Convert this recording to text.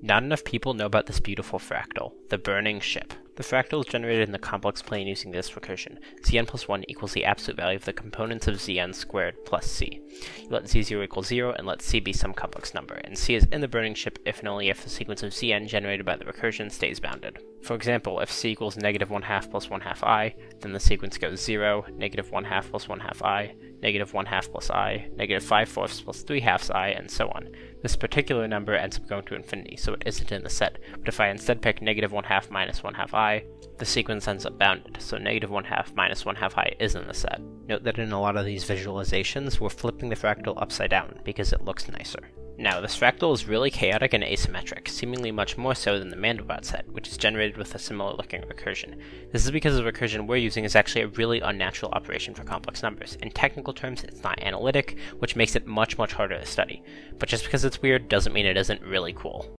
Not enough people know about this beautiful fractal, the burning ship. The fractal is generated in the complex plane using this recursion. Zn plus 1 equals the absolute value of the components of Zn squared plus c. You let z0 equal 0 and let c be some complex number, and c is in the burning ship if and only if the sequence of Zn generated by the recursion stays bounded. For example, if c equals negative 1 half plus 1 half i, then the sequence goes 0, negative 1 half plus 1 half i, negative 1 half plus i, negative 5 fourths plus 3 halves i, and so on. This particular number ends up going to infinity, so it isn't in the set, but if I instead pick negative 1 half minus 1 half i, the sequence ends up bounded, so negative 1 half minus 1 half i is in the set. Note that in a lot of these visualizations, we're flipping the fractal upside down, because it looks nicer. Now, this fractal is really chaotic and asymmetric, seemingly much more so than the Mandelbrot set, which is generated with a similar looking recursion. This is because the recursion we're using is actually a really unnatural operation for complex numbers. In technical terms, it's not analytic, which makes it much, much harder to study. But just because it's weird doesn't mean it isn't really cool.